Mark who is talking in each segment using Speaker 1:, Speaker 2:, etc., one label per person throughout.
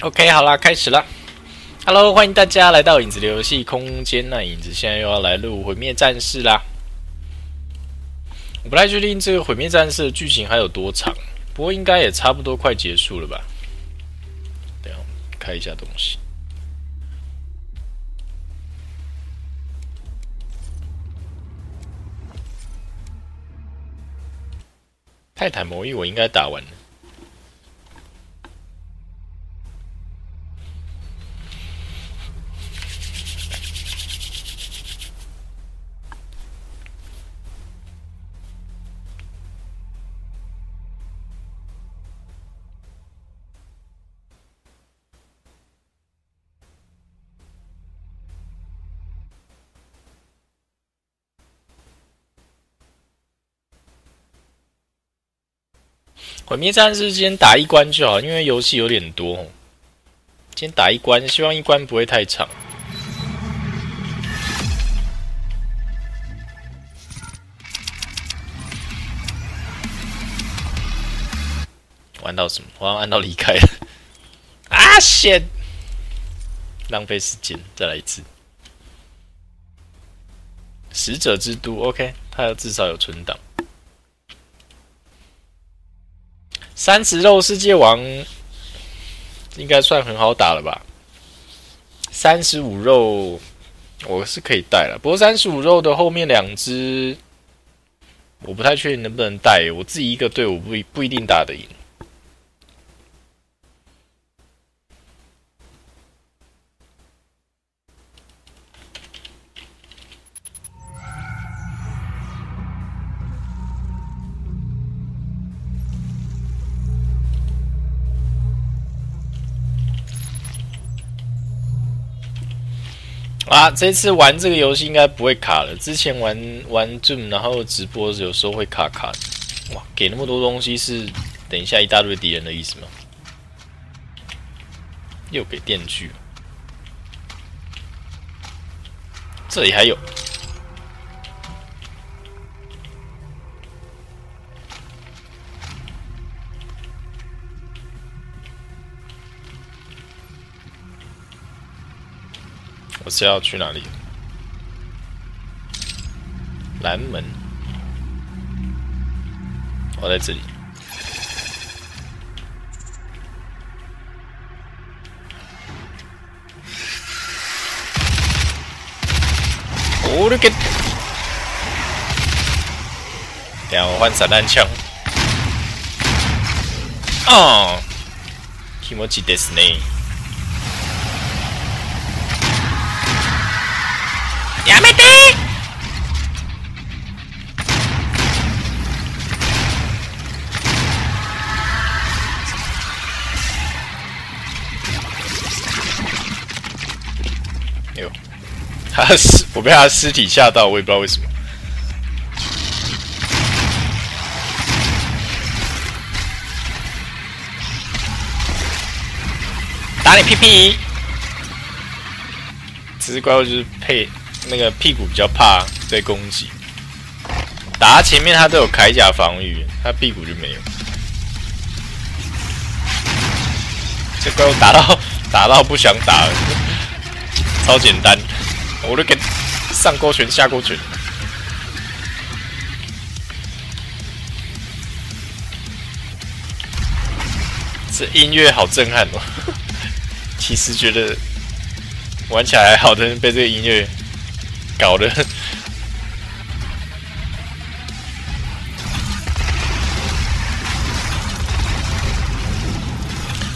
Speaker 1: OK，好啦，开始啦。Hello，欢迎大家来到影子的游戏空间。那影子现在又要来录《毁灭战士》啦。我不太确定这个《毁灭战士》的剧情还有多长，不过应该也差不多快结束了吧。等下开一下东西。泰坦魔域我应该打完了。毁灭战士今天打一关就好，因为游戏有点多。今天打一关，希望一关不会太长。玩到什么？我要按到离开了。啊！shit！浪费时间，再来一次。使者之都，OK，他要至少有存档。三十肉世界王应该算很好打了吧？三十五肉我是可以带了，不过三十五肉的后面两只我不太确定能不能带，我自己一个队伍不不一定打得赢。啊，这次玩这个游戏应该不会卡了。之前玩玩 Zoom，然后直播有时候会卡卡的。哇，给那么多东西是等一下一大堆敌人的意思吗？又给电锯，这里还有。我是要去哪里？南门，我在这里。我的个！等下我换散弹枪。哦，気持ちですね。 有，他尸我被他尸体吓到，我也不知道为什么。打你屁屁！这只怪物就是配。那个屁股比较怕被攻击，打他前面他都有铠甲防御，他屁股就没有。这怪物打到 打到不想打了，超简单，我都给上勾拳下勾拳。这音乐好震撼哦！其实觉得玩起来还好，但是被这个音乐。搞的，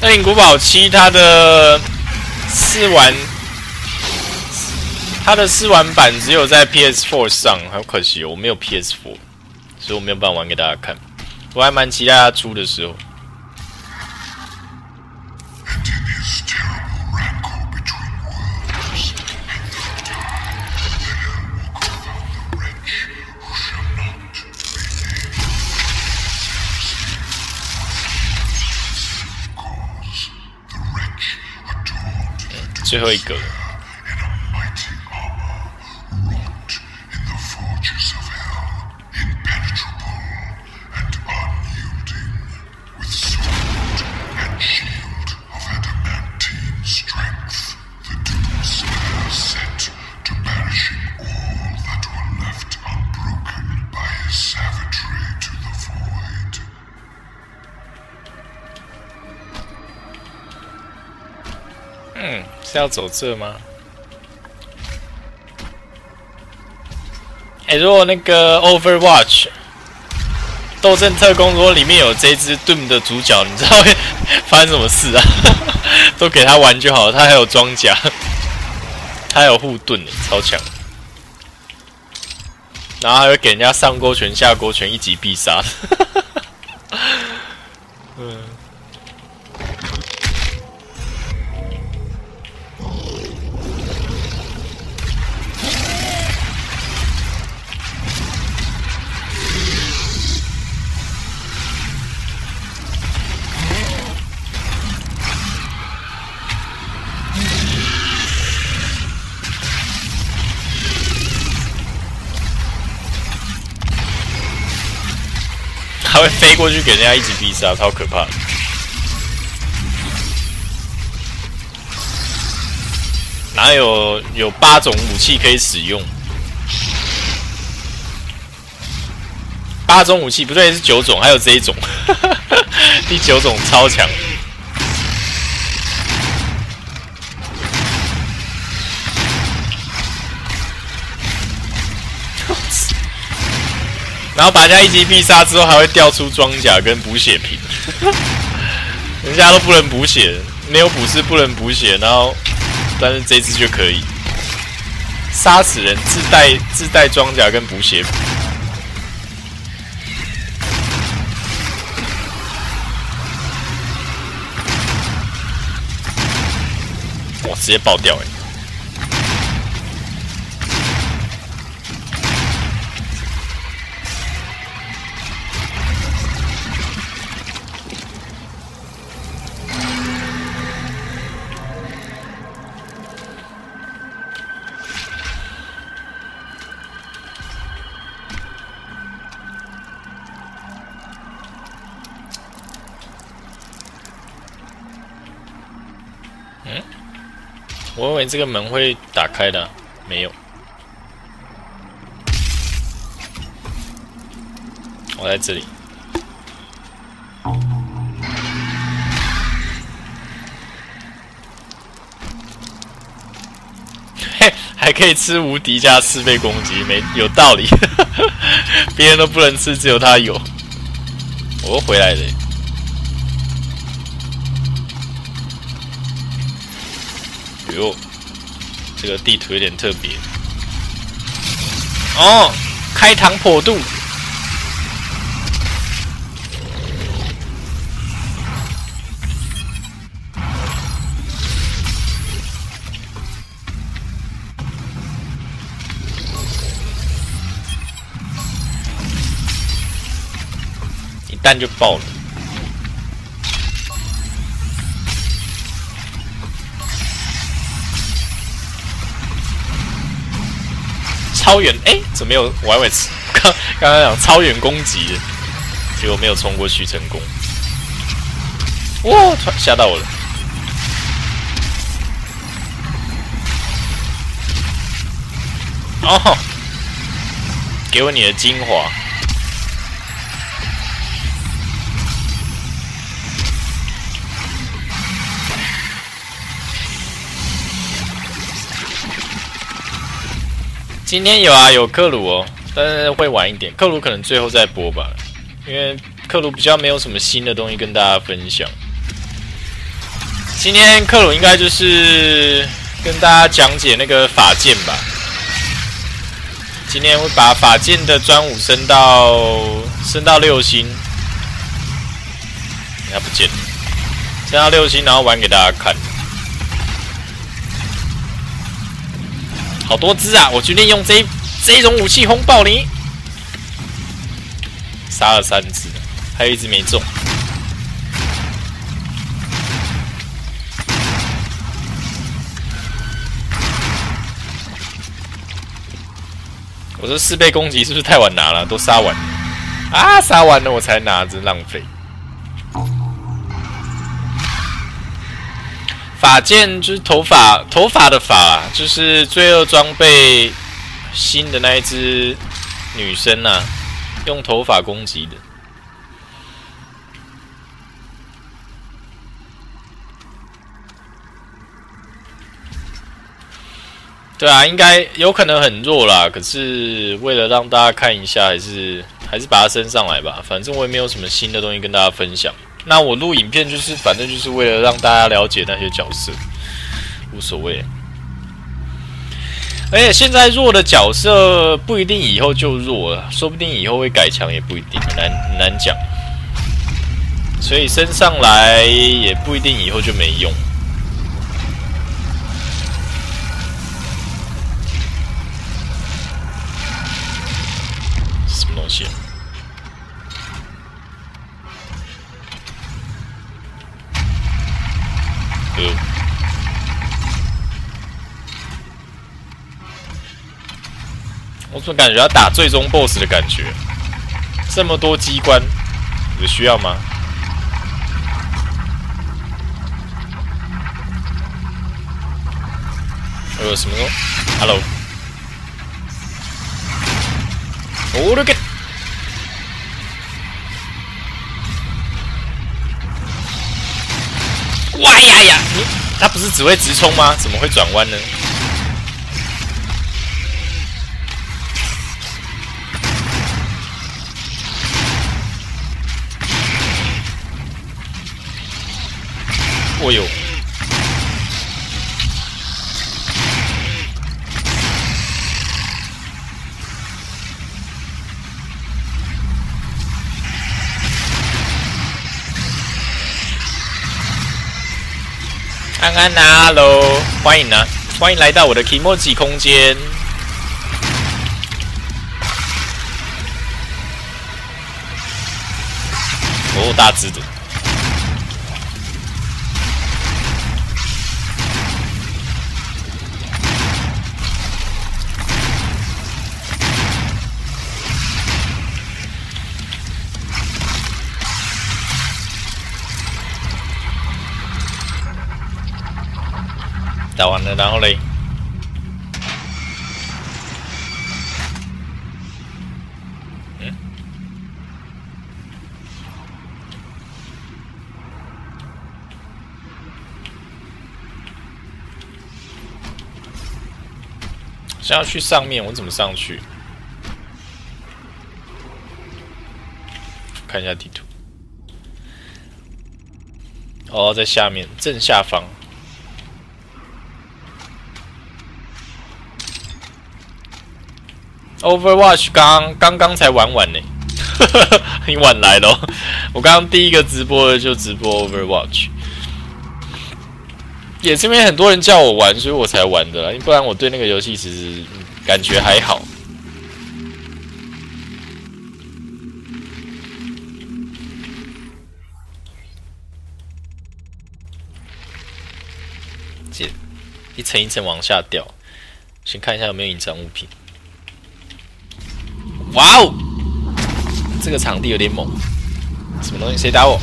Speaker 1: 那影古堡七它的试玩，它的试玩版只有在 PS4 上，好可惜哦，我没有 PS4，所以我没有办法玩给大家看。我还蛮期待它出的时候。最后一个。了，要走这吗？哎，如果那个 Overwatch 斗阵特工，如果里面有这只 Doom 的主角，你知道会发生什么事啊？都给他玩就好了，他还有装甲，他还有护盾，超强。然后还会给人家上勾拳、下勾拳，一击必杀。会飞过去给人家一击必杀，超可怕！哪有有八种武器可以使用？八种武器不对，是九种，还有这一种，第九种超强。然后把人家一击必杀之后，还会掉出装甲跟补血瓶，人家都不能补血，没有补是不能补血，然后但是这只就可以。杀死人，自带自带装甲跟补血，哇，直接爆掉哎！我以为这个门会打开的，没有。我在这里。嘿，还可以吃无敌加四倍攻击，没有道理。别人都不能吃，只有他有。我又回来了。哟，这个地图有点特别哦，开膛破肚，一弹就爆了。超远哎，怎么没有？我还以为刚 刚刚讲超远攻击，结果没有冲过去成功。哇！吓到我了。哦，给我你的精华。今天有啊，有克鲁哦，但是会晚一点。克鲁可能最后再播吧，因为克鲁比较没有什么新的东西跟大家分享。今天克鲁应该就是跟大家讲解那个法剑吧。今天会把法剑的专武升到升到六星，他不见了，升到六星，然后玩给大家看。好多只啊！我决定用这这种武器轰爆你，杀了三只，还有一只没中。我说四倍攻击是不是太晚拿了？都杀完啊！杀完了我才拿，真浪费。法剑就是头发，头发的发，就是罪恶装备新的那一只女生呐，用头发攻击的。对啊，应该有可能很弱啦。可是为了让大家看一下，还是还是把它升上来吧。反正我也没有什么新的东西跟大家分享。那我录影片就是，反正就是为了让大家了解那些角色，无所谓。而且现在弱的角色不一定以后就弱了，说不定以后会改强也不一定，难难讲。所以升上来也不一定以后就没用。我怎么感觉要打最终 BOSS 的感觉？这么多机关，有需要吗？呃，什么？Hello，我的个！哇呀呀！他不是只会直冲吗？怎么会转弯呢？安安呐，Hello，欢迎呢，欢迎来到我的 Kimoji 空间。哦，大蜘蛛。打完了，然后嘞，嗯，想要去上面，我怎么上去？看一下地图。哦，在下面正下方。Overwatch 刚刚刚才玩完呢，你晚来咯。我刚刚第一个直播的就直播 Overwatch，也是因为很多人叫我玩，所以我才玩的。不然我对那个游戏其实感觉还好。这一层一层往下掉，先看一下有没有隐藏物品。哇哦，这个场地有点猛，什么东西？谁打我？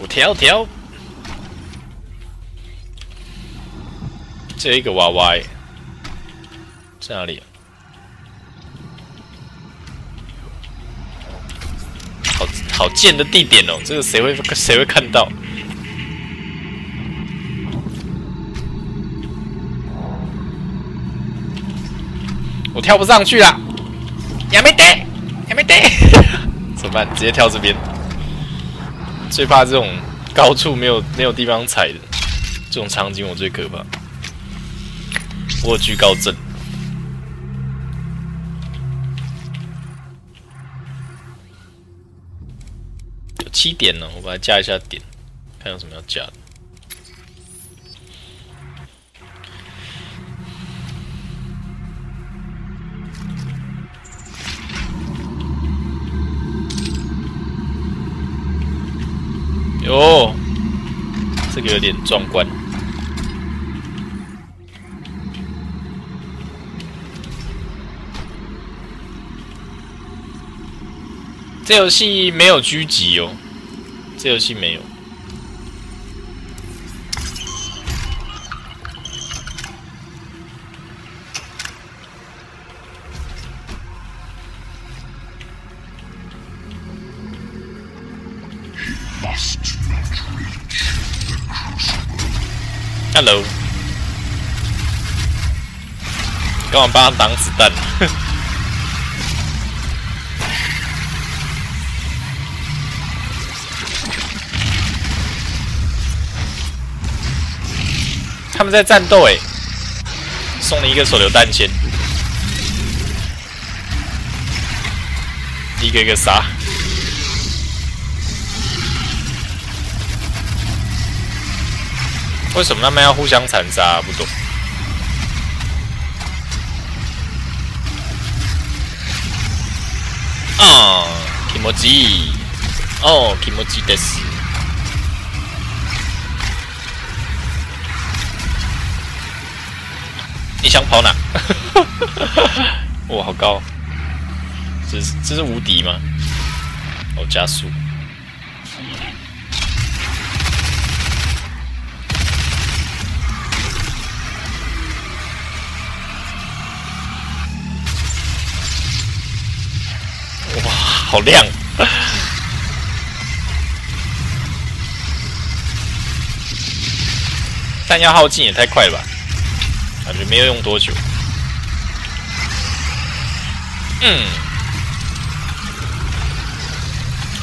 Speaker 1: 我跳跳，这一个娃娃在哪里？好贱的地点哦，这个谁会谁会看到？我跳不上去了，亚没得，亚没得，怎么办？直接跳这边。最怕这种高处没有没有地方踩的这种场景，我最可怕。我居高症。七点呢，我把它加一下点，看有什么要加的。哟，这个有点壮观。这游戏没有狙击哦，这游戏没有。Hello，干嘛帮他挡子弹？他们在战斗哎，送你一个手榴弹先，一个一个杀。为什么他们要互相残杀？不懂。啊，Kimoji，哦，Kimoji です。你想跑哪？哇，好高！这是这是无敌吗？哦，加速。哇，好亮！弹药耗尽也太快了吧！感觉没有用多久。嗯，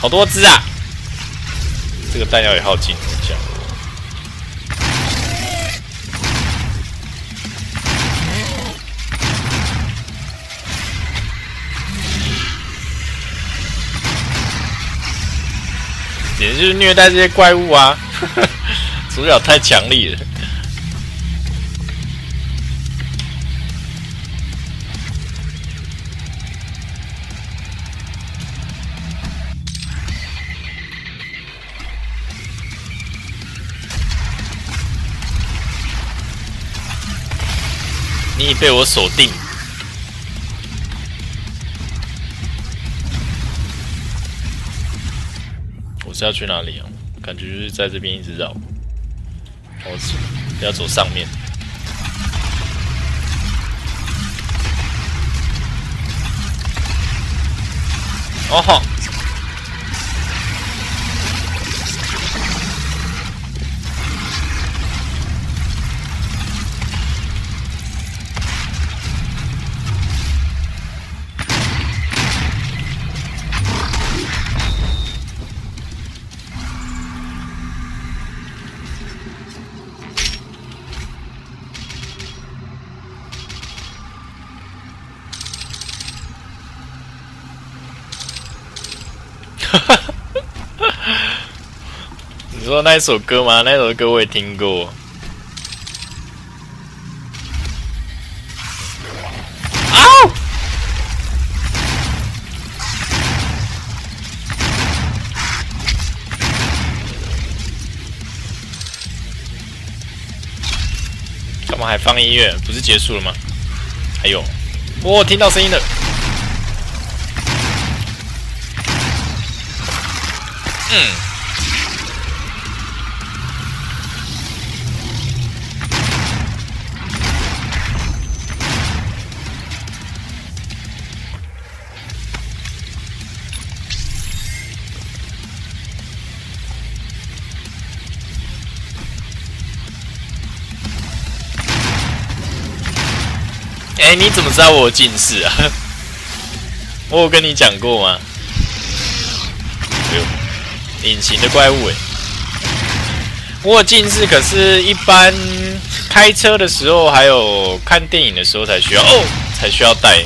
Speaker 1: 好多只啊！这个弹药也耗尽，这样。简直就是虐待这些怪物啊！主角太强力了。已被我锁定。我是要去哪里啊？感觉就是在这边一直绕。我走，要走上面。哦吼！你说那一首歌吗？那首歌我也听过。啊！干嘛还放音乐？不是结束了吗？还有，我听到声音了。嗯。哎，你怎么知道我近视啊？我有跟你讲过吗？隐形的怪物哎！我有近视，可是一般开车的时候，还有看电影的时候才需要哦，才需要戴。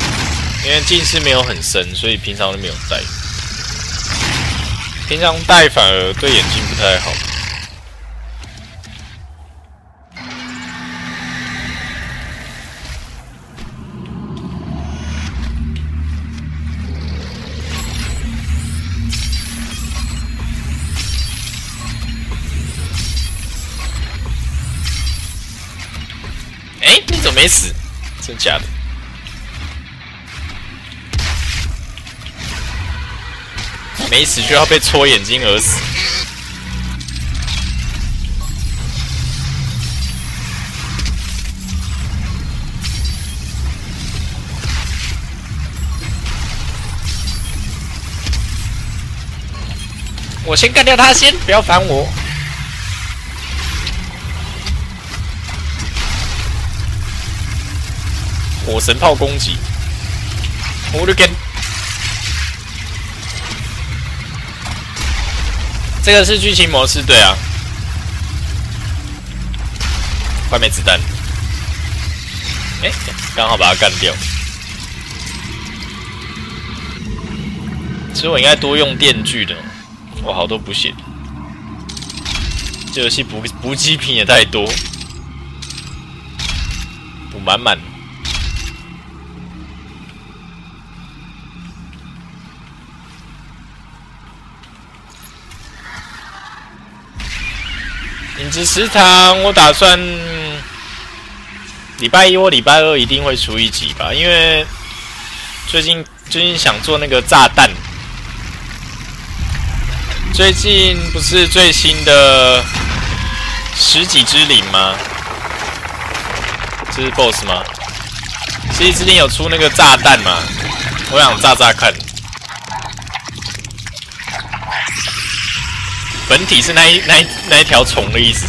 Speaker 1: 因为近视没有很深，所以平常都没有戴。平常戴反而对眼睛不太好。没死，真假的？没死就要被戳眼睛而死？我先干掉他，先不要烦我。火神炮攻击，我就跟。这个是剧情模式，对啊。快没子弹，哎，刚好把它干掉。其实我应该多用电锯的，我好多补血。这游戏补补给品也太多，补满满。影子食堂，我打算礼拜一或礼拜二一定会出一集吧，因为最近最近想做那个炸弹。最近不是最新的十几只灵吗？这是 BOSS 吗？十几只灵有出那个炸弹吗？我想炸炸看。本体是那一那一那一条虫的意思。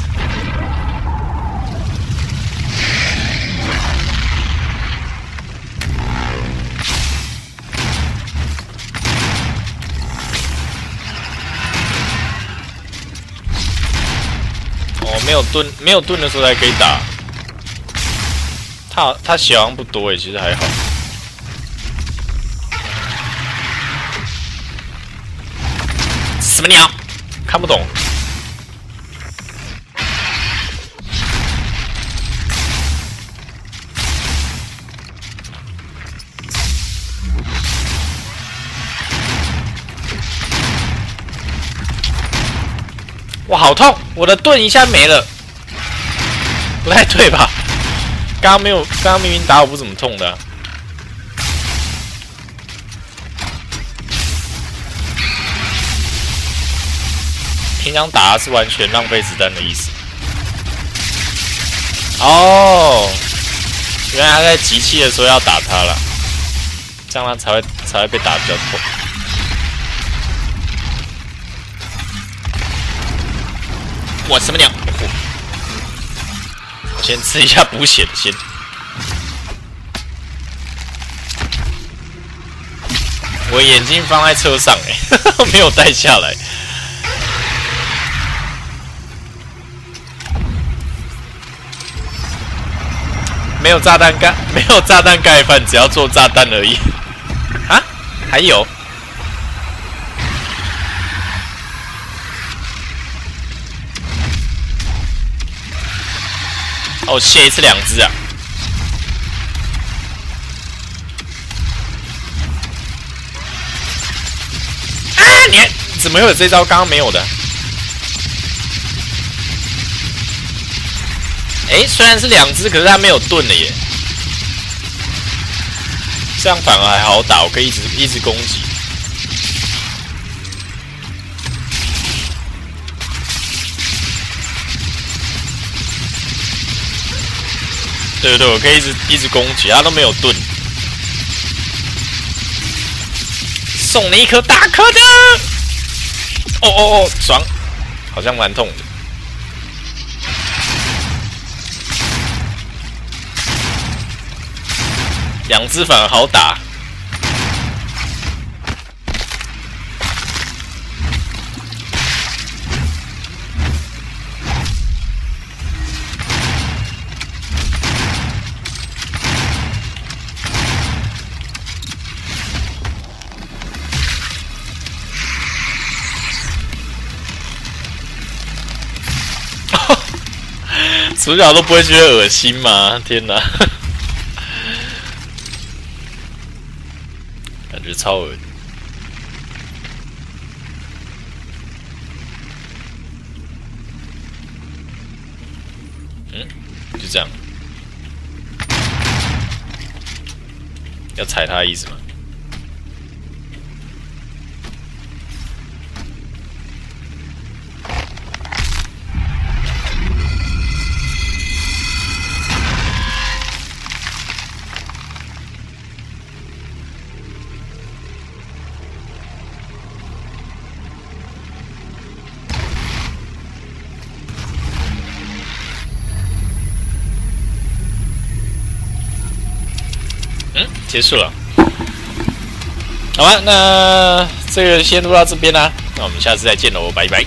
Speaker 1: 哦，没有盾，没有盾的时候才可以打。他他血量不多诶，其实还好。什么鸟？看不懂。哇，好痛！我的盾一下没了，不太对吧？刚刚没有，刚刚明明打我不怎么痛的。平常打是完全浪费子弹的意思。哦，原来他在集气的时候要打他了，这样他才会才会被打比较痛。我什么鸟？先吃一下补血的先。我眼睛放在车上哎，没有带下来。没有炸弹盖，没有炸弹盖饭，只要做炸弹而已。啊，还有。哦，卸一次两只啊！啊，你怎么会有这招？刚刚没有的。哎，虽然是两只，可是它没有盾了耶。这样反而还好打，我可以一直一直攻击。对对对，我可以一直一直攻击，它都没有盾。送你一颗大颗的。哦哦哦，爽，好像蛮痛的。两只反而好打。主角都不会觉得恶心吗？天哪！超人嗯，就这样，要踩他的意思吗？结束了。好吧，那这个先录到这边啦，那我们下次再见喽，拜拜。